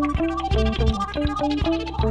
Thank you.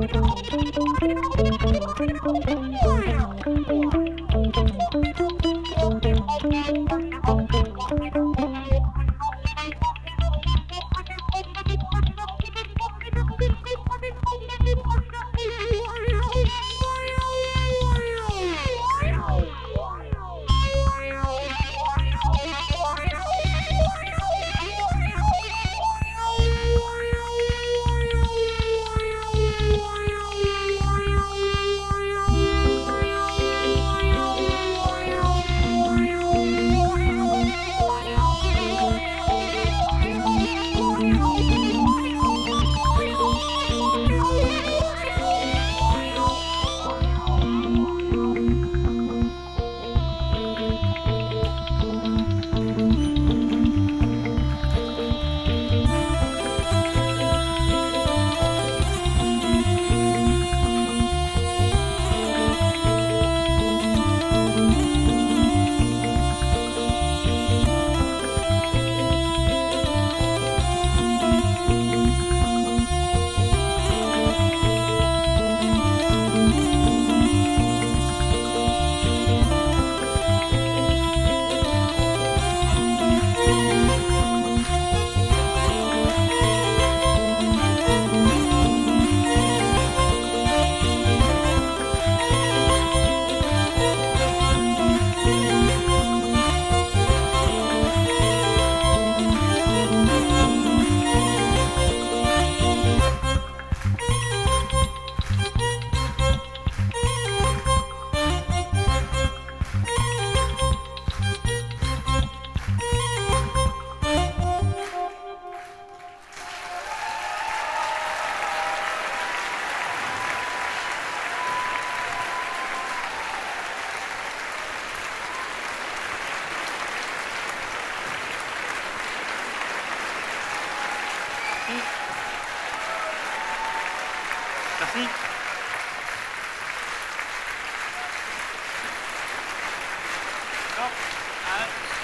Merci. Non. Un.